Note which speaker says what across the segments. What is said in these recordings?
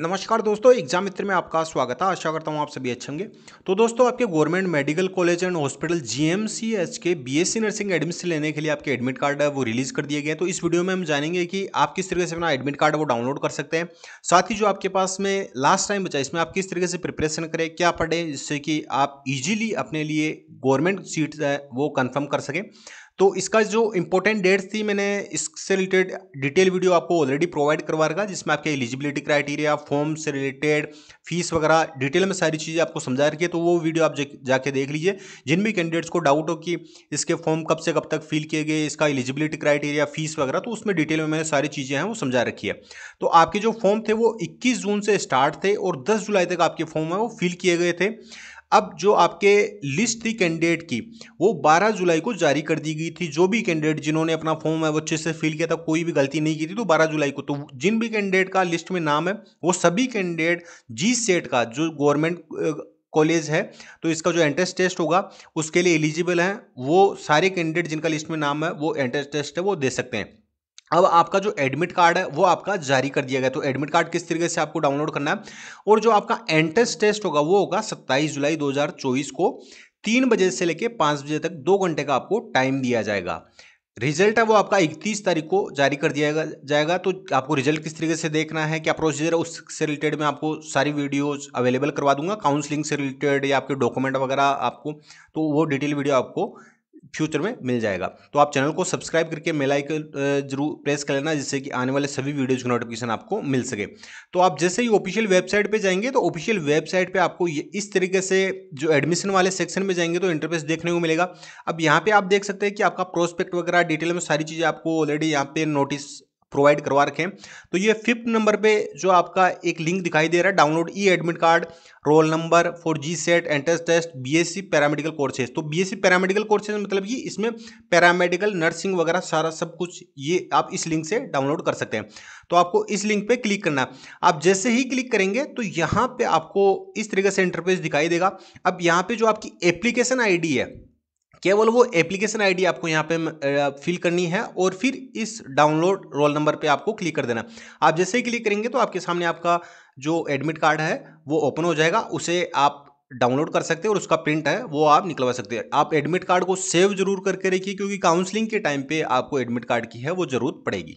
Speaker 1: नमस्कार दोस्तों, एग्ज़ाम मित्र में आपका स्वागत है। आशा करता हूँ आप सभी अच्छे होंगे। तो दोस्तों, आपके government medical college and hospital GMCH के बीएससी नर्सिंग एडमिशन लेने के लिए आपके एडमिट कार्ड है, वो रिलीज़ कर दिया गया तो इस वीडियो में हम जानेंगे कि आप किस तरीके से अपना एडमिट कार्ड वो डाउनलोड कर सकते हैं। साथ ही जो आपके पास में लास्ट टाइम बचा इसमें आप किस तरीके से प्रिपरेशन करें, क्या पढ़े, जिससे कि आप ईजिली अपने लिए गवर्नमेंट सीट वो कन्फर्म कर सकें। तो इसका जो इंपॉर्टेंट डेट्स थी, मैंने इससे रिलेटेड डिटेल वीडियो आपको ऑलरेडी प्रोवाइड करवा रखा, जिसमें आपके एलिजिबिलिटी क्राइटेरिया फॉर्म से रिलेटेड फ़ीस वगैरह डिटेल में सारी चीज़ें आपको समझा रखी है तो वो वीडियो आप जाके देख लीजिए। जिन भी कैंडिडेट्स को डाउट हो कि इसके फॉर्म कब से कब तक फिल किए गए, इसका एलिजिबिलिटी क्राइटेरिया फ़ीस वगैरह तो उसमें डिटेल में मैंने सारी चीज़ें हैं, वो समझा रखी है। तो आपके जो फॉर्म थे, वो इक्कीस जून से स्टार्ट थे और दस जुलाई तक आपके फॉर्म है, वो फिल किए गए थे। अब जो आपके लिस्ट थी कैंडिडेट की, वो 12 जुलाई को जारी कर दी गई थी। जो भी कैंडिडेट जिन्होंने अपना फॉर्म है, वो अच्छे से फिल किया था, कोई भी गलती नहीं की थी तो 12 जुलाई को। तो जिन भी कैंडिडेट का लिस्ट में नाम है, वो सभी कैंडिडेट जी सेट का, जो गवर्नमेंट कॉलेज है तो इसका जो एंट्रेंस टेस्ट होगा, उसके लिए एलिजिबल हैं। वो सारे कैंडिडेट जिनका लिस्ट में नाम है, वो एंट्रेंस टेस्ट है, वो दे सकते हैं। अब आपका जो एडमिट कार्ड है, वो आपका जारी कर दिया गया तो एडमिट कार्ड किस तरीके से आपको डाउनलोड करना है? और जो आपका एंट्रेंस टेस्ट होगा, वो होगा 27 जुलाई 2024 को तीन बजे से लेकर पाँच बजे तक दो घंटे का आपको टाइम दिया जाएगा। रिज़ल्ट है वो आपका इकतीस तारीख को जारी कर दिया जाएगा। तो आपको रिज़ल्ट किस तरीके से देखना है, क्या प्रोसीजर है, उससे रिलेटेड मैं आपको सारी वीडियोज़ अवेलेबल करवा दूँगा। काउंसलिंग से रिलेटेड या आपके डॉक्यूमेंट वगैरह आपको तो वो डिटेल वीडियो आपको फ्यूचर में मिल जाएगा। तो आप चैनल को सब्सक्राइब करके मेल आइकन ज़रूर प्रेस कर लेना जिससे कि आने वाले सभी वीडियोज़ की नोटिफिकेशन आपको मिल सके। तो आप जैसे ही ऑफिशियल वेबसाइट पे जाएँगे तो ऑफिशियल वेबसाइट पे आपको इस तरीके से जो एडमिशन वाले सेक्शन में जाएँगे तो इंटरफेस देखने को मिलेगा। अब यहाँ पे आप देख सकते हैं कि आपका प्रोस्पेक्ट वगैरह डिटेल में सारी चीज़ें आपको ऑलरेडी यहाँ पे नोटिस प्रोवाइड करवा रखे हैं। तो ये फिफ्थ नंबर पे जो आपका एक लिंक दिखाई दे रहा है download e admit card roll number for G set entrance test BSc paramedical courses तो बीएससी पैरामेडिकल कोर्सेज मतलब कि इसमें पैरामेडिकल नर्सिंग वगैरह सारा सब कुछ ये आप इस लिंक से डाउनलोड कर सकते हैं। तो आपको इस लिंक पे क्लिक करना आप जैसे ही क्लिक करेंगे तो यहाँ पे आपको इस तरीके से इंटरफेस दिखाई देगा। अब यहाँ पे जो आपकी एप्लीकेशन आईडी है केवल वो एप्लीकेशन आईडी आपको यहाँ पे फिल करनी है और फिर इस डाउनलोड रोल नंबर पे आपको क्लिक कर देना आप जैसे ही क्लिक करेंगे तो आपके सामने आपका जो एडमिट कार्ड है, वो ओपन हो जाएगा। उसे आप डाउनलोड कर सकते हैं और उसका प्रिंट है, वो आप निकलवा सकते हैं। आप एडमिट कार्ड को सेव ज़रूर करके रखिए, क्योंकि काउंसलिंग के टाइम पे आपको एडमिट कार्ड की है, वो ज़रूरत पड़ेगी।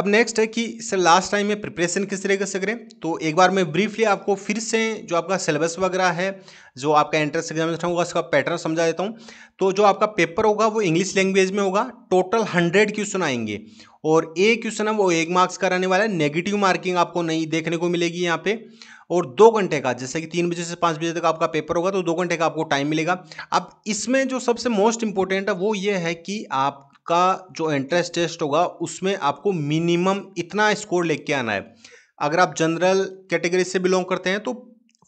Speaker 1: अब नेक्स्ट है कि सर लास्ट टाइम में प्रिपरेशन किस तरीके से करें? तो एक बार मैं ब्रीफली आपको फिर से जो आपका सिलेबस वगैरह है, जो आपका एंट्रेंस एग्जामिनेशन होगा, उसका पैटर्न समझा देता हूँ। तो जो आपका पेपर होगा, वो इंग्लिश लैंग्वेज में होगा। टोटल हंड्रेड क्वेश्चन आएँगे। और ए क्वेश्चन है, वो एक मार्क्स का रहने वाला है। नेगेटिव मार्किंग आपको नहीं देखने को मिलेगी यहाँ पे। और दो घंटे का, जैसे कि तीन बजे से पाँच बजे तक आपका पेपर होगा तो दो घंटे का आपको टाइम मिलेगा। अब इसमें जो सबसे मोस्ट इंपॉर्टेंट है, वो ये है कि आप आपका जो एंट्रेंस टेस्ट होगा, उसमें आपको मिनिमम इतना स्कोर लेके आना है। अगर आप जनरल कैटेगरी से बिलोंग करते हैं तो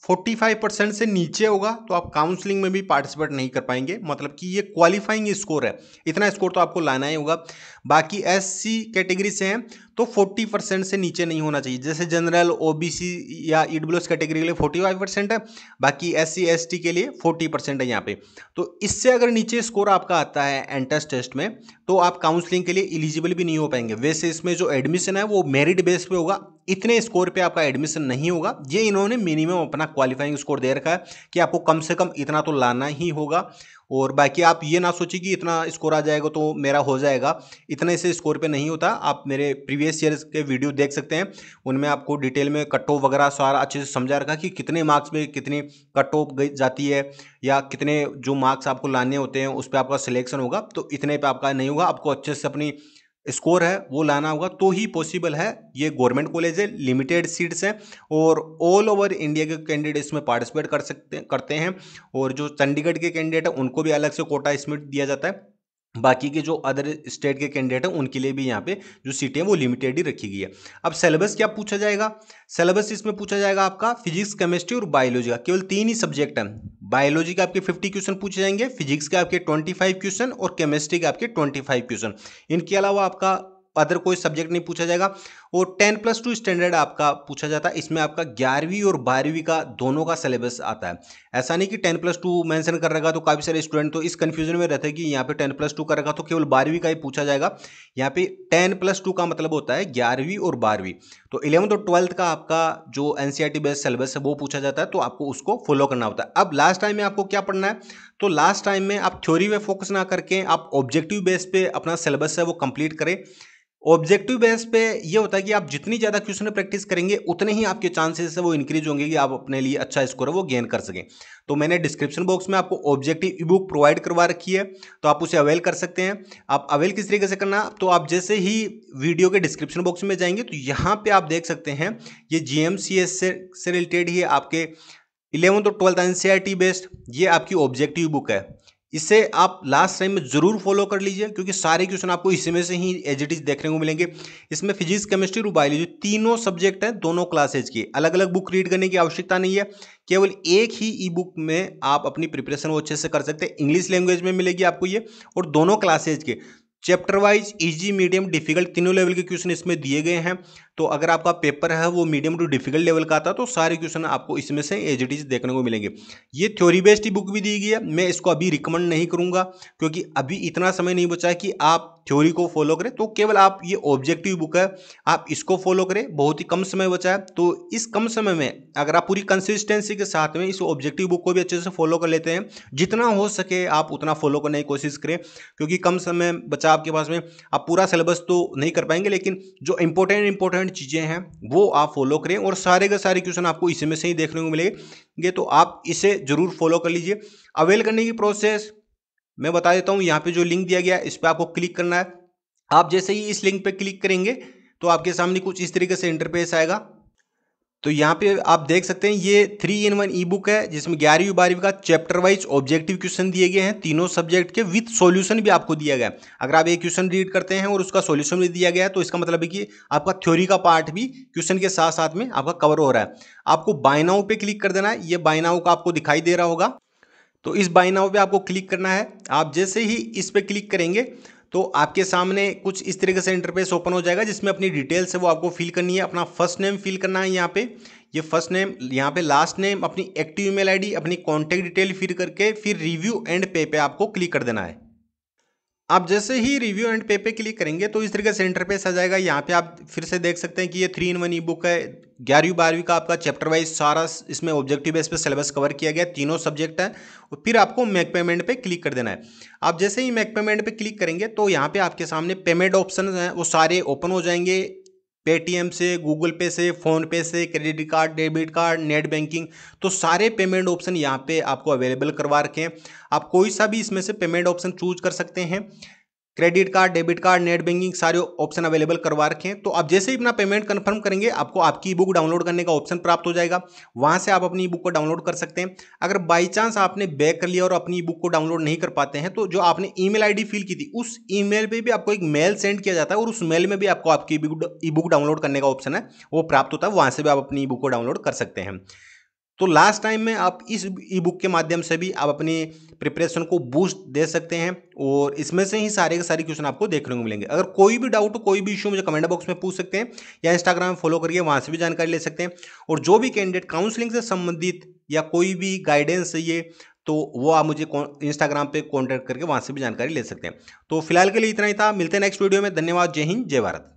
Speaker 1: 45 परसेंट से नीचे होगा तो आप काउंसलिंग में भी पार्टिसिपेट नहीं कर पाएँगे। मतलब कि ये क्वालिफाइंग स्कोर है। इतना स्कोर तो आपको लाना ही होगा। बाकी एस सी कैटेगरी से हैं तो 40 परसेंट से नीचे नहीं होना चाहिए। जैसे जनरल ओबीसी या ईडब्ल्यूएस कैटेगरी के लिए 45 परसेंट है, बाकी एस सी के लिए 40 परसेंट है यहाँ पे। तो इससे अगर नीचे स्कोर आपका आता है एंट्रेंस टेस्ट में तो आप काउंसलिंग के लिए इलिजिबल भी नहीं हो पाएँगे। वैसे इसमें जो एडमिशन है, वो मेरिट बेस पे होगा। इतने स्कोर पे आपका एडमिशन नहीं होगा। ये इन्होंने मिनिमम अपना क्वालिफाइंग स्कोर दे रखा है कि आपको कम से कम इतना तो लाना ही होगा। और बाकी आप ये ना सोचिए कि इतना स्कोर आ जाएगा तो मेरा हो जाएगा। इतने से स्कोर पे नहीं होता। आप मेरे प्रीवियस ईयर के वीडियो देख सकते हैं। उनमें आपको डिटेल में कट ऑफ़ वगैरह सारा अच्छे से समझा रखा कि कितने मार्क्स में कितनी कट ऑफ़ गई जाती है या कितने जो मार्क्स आपको लाने होते हैं उस पर आपका सिलेक्शन होगा। तो इतने पर आपका नहीं होगा। आपको अच्छे से अपनी स्कोर है, वो लाना होगा तो ही पॉसिबल है, ये गवर्नमेंट कॉलेज है लिमिटेड सीट्स हैं और ऑल ओवर इंडिया के कैंडिडेट इसमें पार्टिसिपेट कर सकते करते हैं और जो चंडीगढ़ के कैंडिडेट हैं, उनको भी अलग से कोटा इसमें दिया जाता है। बाकी के जो अदर स्टेट के कैंडिडेट हैं, उनके लिए भी यहाँ पे जो सीटें हैं, वो लिमिटेड ही रखी गई है। अब सिलेबस क्या पूछा जाएगा? सिलेबस इसमें पूछा जाएगा आपका फिजिक्स केमिस्ट्री और बायोलॉजी का। केवल तीन ही सब्जेक्ट हैं। बायोलॉजी के आपके फिफ्टी क्वेश्चन पूछे जाएँगे फिजिक्स के आपके ट्वेंटी फाइव क्वेश्चन और केमिस्ट्री के आपके ट्वेंटी फाइव क्वेश्चन इनके अलावा आपका अदर कोई सब्जेक्ट नहीं पूछा जाएगा। और टेन प्लस टू स्टैंडर्ड आपका पूछा जाता है। इसमें आपका ग्यारहवीं और बारहवीं का दोनों का सिलेबस आता है। ऐसा नहीं कि टेन प्लस टू मैंशन कर रखा तो काफ़ी सारे स्टूडेंट तो इस कन्फ्यूज़न में रहते हैं कि यहाँ पे टेन प्लस टू कर रखा तो केवल बारहवीं का ही पूछा जाएगा। यहाँ पे टेन प्लस टू का मतलब होता है ग्यारहवीं और बारहवीं। तो इलेवंथ और ट्वेल्थ का आपका जो एन बेस्ड सिलेबस है वो पूछा जाता है तो आपको उसको फॉलो करना होता है। अब लास्ट टाइम में आपको क्या पढ़ना है? तो लास्ट टाइम में आप थ्योरी में फोकस ना करके आप ऑब्जेक्टिव बेस पे अपना सिलेबस है वो कंप्लीट करें। ऑब्जेक्टिव बेस पे ये होता है कि आप जितनी ज़्यादा क्वेश्चन प्रैक्टिस करेंगे, उतने ही आपके चांसेस है वो इंक्रीज होंगे कि आप अपने लिए अच्छा स्कोर है वो गेन कर सकें। तो मैंने डिस्क्रिप्शन बॉक्स में आपको ऑब्जेक्टिव ई बुक प्रोवाइड करवा रखी है तो आप उसे अवेल कर सकते हैं। आप अवेल किस तरीके से करना तो आप जैसे ही वीडियो के डिस्क्रिप्शन बॉक्स में जाएँगे तो यहाँ पर आप देख सकते हैं, ये जी से से रिलेटेड ही आपके इलेवंथ और ट्वेल्थ एन बेस्ड ये आपकी ऑब्जेक्टिव बुक है। इसे आप लास्ट टाइम में ज़रूर फॉलो कर लीजिए, क्योंकि सारे क्वेश्चन आपको इसमें से ही एज इट इज़ देखने को मिलेंगे। इसमें फिजिक्स केमिस्ट्री और बायोलॉजी तीनों सब्जेक्ट हैं, दोनों क्लासेज की। अलग अलग बुक रीड करने की आवश्यकता नहीं है। केवल एक ही ई बुक में आप अपनी प्रिपरेशन वो अच्छे से कर सकते हैं। इंग्लिश लैंग्वेज में मिलेगी आपको ये, और दोनों क्लासेज के। Chapter wise easy medium difficult तीनों लेवल के क्वेश्चन इसमें दिए गए हैं। तो अगर आपका पेपर है, वो मीडियम टू डिफ़िकल्ट लेवल का आता तो सारे क्वेश्चन आपको इसमें से एज इट इज़ देखने को मिलेंगे। ये थ्योरी बेस्ड बुक भी दी गई है, मैं इसको अभी रिकमेंड नहीं करूँगा, क्योंकि अभी इतना समय नहीं बचा है कि आप थ्योरी को फॉलो करें। तो केवल आप ये ऑब्जेक्टिव बुक है, आप इसको फॉलो करें, बहुत ही कम समय बचा है। तो इस कम समय में, अगर आप पूरी कंसिस्टेंसी के साथ में इस ऑब्जेक्टिव बुक को भी अच्छे से फॉलो कर लेते हैं, जितना हो सके आप उतना फॉलो करने की कोशिश करें, क्योंकि कम समय बचा आपके पास में, आप पूरा सिलेबस तो नहीं कर पाएँगे, लेकिन जो इंपॉर्टेंट इंपॉर्टेंट चीज़ें हैं, वो आप फॉलो करें और सारे के सारे क्वेश्चन आपको इसी में से ही देखने को मिलेंगे तो आप इसे ज़रूर फॉलो कर लीजिए। अवेल करने की प्रोसेस मैं बता देता हूँ, यहाँ पे जो लिंक दिया गया है इस पर आपको क्लिक करना है। आप जैसे ही इस लिंक पर क्लिक करेंगे तो आपके सामने कुछ इस तरीके से इंटरफेस आएगा। तो यहाँ पे आप देख सकते हैं, ये three in one e book है, जिसमें ग्यारहवीं बारहवीं का चैप्टर वाइज ऑब्जेक्टिव क्वेश्चन दिए गए हैं। तीनों सब्जेक्ट के विथ सॉल्यूशन भी आपको दिया गया है। अगर आप एक क्वेश्चन रीड करते हैं और उसका सॉल्यूशन भी दिया गया है तो इसका मतलब है कि आपका थ्योरी का पार्ट भी क्वेश्चन के साथ साथ में आपका कवर हो रहा है। आपको बायनाओं पे क्लिक कर देना है। ये बायनाओं का आपको दिखाई दे रहा होगा। तो इस बायनाओं पे आपको क्लिक करना है। आप जैसे ही इस पर क्लिक करेंगे तो आपके सामने कुछ इस तरीके से इंटरफेस ओपन हो जाएगा, जिसमें अपनी डिटेल्स है वो आपको फिल करनी है। अपना फ़र्स्ट नेम फिल करना है यहाँ पे। ये फ़र्स्ट नेम यहाँ पे लास्ट नेम अपनी एक्टिव ईमेल आईडी अपनी कॉन्टैक्ट डिटेल फिल करके फिर रिव्यू एंड पे पे आपको क्लिक कर देना है। आप जैसे ही रिव्यू एंड पे पे क्लिक करेंगे तो इस तरीके से इंटरफेस आ जाएगा। यहाँ पे आप फिर से देख सकते हैं कि ये three in one e book है। ग्यारहवीं, बारहवीं का आपका चैप्टर वाइज सारा इसमें ऑब्जेक्टिव बेस पे सिलेबस कवर किया गया। तीनों सब्जेक्ट है और फिर आपको मैक पेमेंट पे क्लिक कर देना है। आप जैसे ही मैक पेमेंट पे क्लिक करेंगे तो यहाँ पे आपके सामने पेमेंट ऑप्शन हैं, वो सारे ओपन हो जाएँगे। पेटीएम से, गूगल पे से फ़ोनपे से, credit card, debit card, net banking तो सारे पेमेंट ऑप्शन यहाँ पे आपको अवेलेबल करवा रखे हैं। आप कोई सा भी इसमें से पेमेंट ऑप्शन चूज़ कर सकते हैं। Credit card, debit card, net banking, सारे ऑप्शन अवेलेबल करवा रखे हैं। तो आप जैसे ही अपना पेमेंट कंफर्म करेंगे, आपको आपकी ई बुक डाउनलोड करने का ऑप्शन प्राप्त हो जाएगा। वहाँ से आप अपनी ई बुक को डाउनलोड कर सकते हैं। अगर बाई चांस आपने बैक कर लिया और अपनी ई बुक को डाउनलोड नहीं कर पाते हैं तो जो आपने ईमेल आईडी फिल की थी, उस ईमेल पे भी आपको एक मेल सेंड किया जाता है और उस मेल में भी आपको आपकी ई बुक डाउनलोड करने का ऑप्शन है, वो प्राप्त होता है। वहाँ से भी आप अपनी ई बुक को डाउनलोड कर सकते हैं। तो लास्ट टाइम में आप इस ई बुक के माध्यम से भी आप अपनी प्रिपरेशन को बूस्ट दे सकते हैं और इसमें से ही सारे के सारे क्वेश्चन आपको देखने को मिलेंगे। अगर कोई भी डाउट हो कोई भी इशू मुझे कमेंट बॉक्स में पूछ सकते हैं या इंस्टाग्राम में फॉलो करिए वहाँ से भी जानकारी ले सकते हैं और जो भी कैंडिडेट काउंसलिंग से संबंधित या कोई भी गाइडेंस चाहिए तो वो आप मुझे इंस्टाग्राम पे कॉन्टैक्ट करके वहाँ से भी जानकारी ले सकते हैं। तो फ़िलहाल के लिए इतना ही था। मिलते हैं नेक्स्ट वीडियो में। धन्यवाद। जय हिंद। जय भारत।